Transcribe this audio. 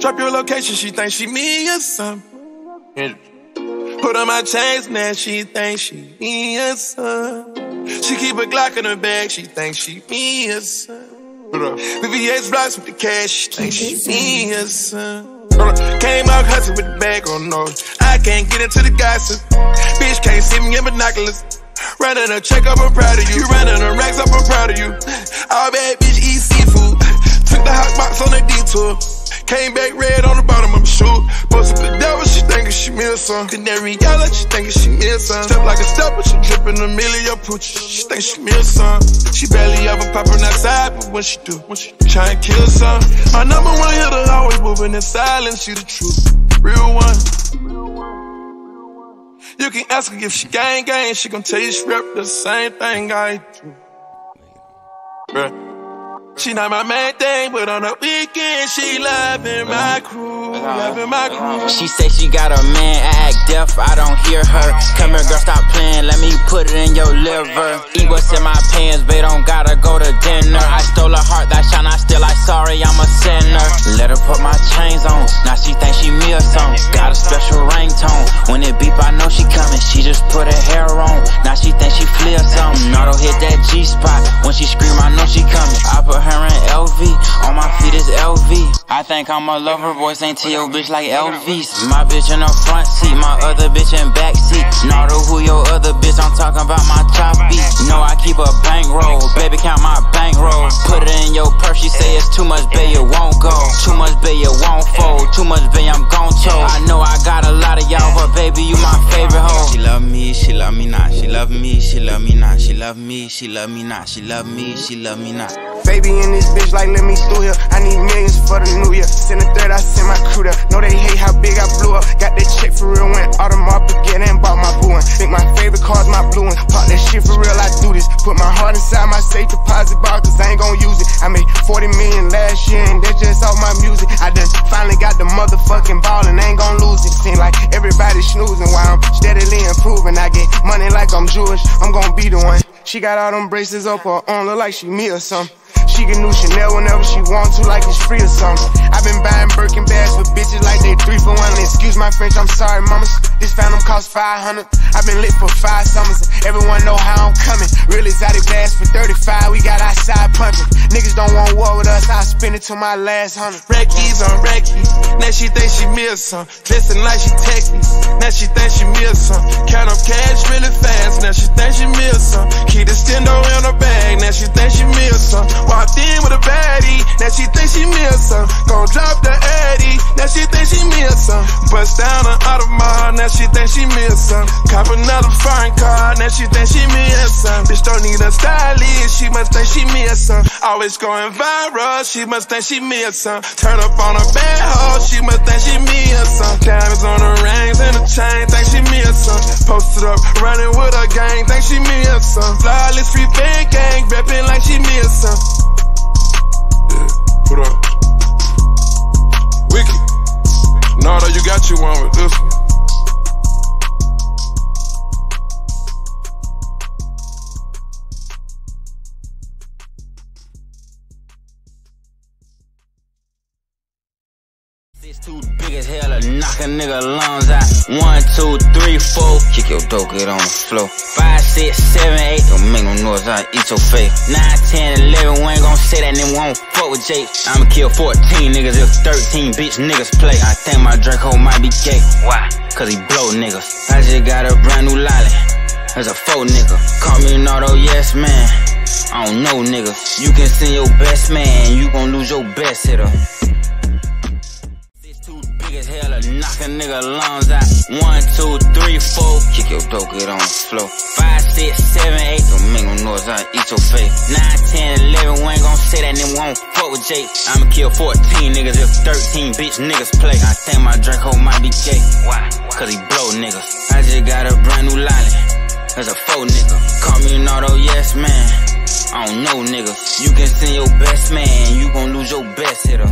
Drop your location, she thinks she me or something. Put on my chains, now she thinks she me or something. She keep a Glock in her bag, she thinks she me or something. VVS blocks with the cash, she thinks she me or something. Came out hustling with the bag on no. I can't get into the gossip. Bitch can't see me in binoculars. Running a check up, I'm proud of you. Running a racks up, I'm proud of you. All bad bitch eat seafood. Took the hot box on a detour. Came back red on the bottom of my shoe. Posted the devil, she thinkin' she me some. Canary yellow, she thinkin' she me some. Step like a stepper, she drippin' Emilio Pucci. She think she me some. She barely ever poppin' outside, but when she do, when she try and kill some. My number one hitter always moving in silence, she the truth. Real one. You can ask her if she gang gang, she gon' tell you she rep the same thing I do. Bruh. She not my main thing, but on the weekend she loving my crew, loving my crew. She say she got a man, I act deaf, I don't hear her. Come here, girl, stop playing, let me put it in your liver. Eat what's in my pants, babe, don't gotta go to dinner. I stole her heart, that shine I still like sorry, I'm a sinner. Let her put my chains on, now she think she me or something. Got a special ringtone, when it beep, I know she coming. She just put her hair on, now she think she flee or something. Auto hit that G spot, when she scream, I know she coming. I put her I think I'm a lover boy, ain't to your bitch like Elvis. My bitch in the front seat, my other bitch in back seat. Nardo, who your other bitch? I'm talking about my top choppy. No, I keep a bankroll, baby, count my bankroll. Put it in your purse, she say it's too much, baby, it won't go. Too much, baby, it won't fold. Too much, baby, I'm gon' choke. I know I got a lot of y'all, but baby, you my favorite hoe. She love me, she love me not. She love me, she love me not. She love me, she love me not. She love me, she love me not. Baby in this bitch like let me through here. I need millions for the new year. Send a third, I send my crew there. Know they hate how big I blew up. Got that check for real, went Audemars Piguet and bought my blue one. Think my favorite car's my blue one. Pop that shit for real, I do this. Put my heart inside my safe deposit box, cause I ain't gon' use it. I made 40 million last year, and that's just off my music. I done finally got the motherfucking ball, and ain't gon' lose it. Seem like everybody snoozing while I'm steadily improving. I get money like I'm Jewish, I'm gon' be the one. She got all them braces up her arm, look like she me or something. She get new Chanel whenever she want to, like it's free or something. I've been buying Birkin bags for bitches like they three for one. Excuse my French, I'm sorry, mamas. This phantom cost 500. I've been lit for five summers. Everyone know how I'm coming. Real exotic bags for 35. We got outside pumping. Niggas don't want war with us. I spend it to my last hundred. Reckies on Reckies. Now she think she miss some. Listen like she text me. Now she think she miss some. She think she miss some. Gon' drop the Addy. Now she think she miss some. Bust down an Audemars. Now she think she miss some. Cop another foreign car. Now she think she miss some. Bitch don't need a stylist. She must think she miss some. Always going viral. She must think she miss some. Turn up on a bad hoe. She must think she miss some. Diamonds on the rings and the chain. Think she miss some. Posted up running with a gang. Think she miss some. Flawless free band gang. Reppin' like she miss some. Too big as hell to knock a nigga lungs out. One, two, three, four. Kick your dope, get on the floor. Five, six, seven, eight. Don't make no noise, I eat your face. Nine, ten, eleven. We ain't gon' say that, then we won't fuck with Jake. I'ma kill 14 niggas if 13 bitch niggas play. I think my Draco might be gay. Why? Cause he blow niggas. I just got a brand new lolly. That's a faux nigga. Call me an auto, yes man. I don't know niggas. You can send your best man, you gon' lose your best hitter. Hell to knock a nigga lungs out. One, two, three, four. Kick your dope, get on the floor. Five, six, seven, eight. Don't make no noise, I eat your face. Nine, ten, eleven. We ain't gon' say that, then won't fuck with Jake. I'ma kill 14 niggas if 13 bitch niggas play. I think my Draco might be gay. Why? Cause he blow niggas. I just got a brand new lolly. That's a faux nigga. Call me an auto yes man. I don't know niggas. You can send your best man, you gon' lose your best hitter.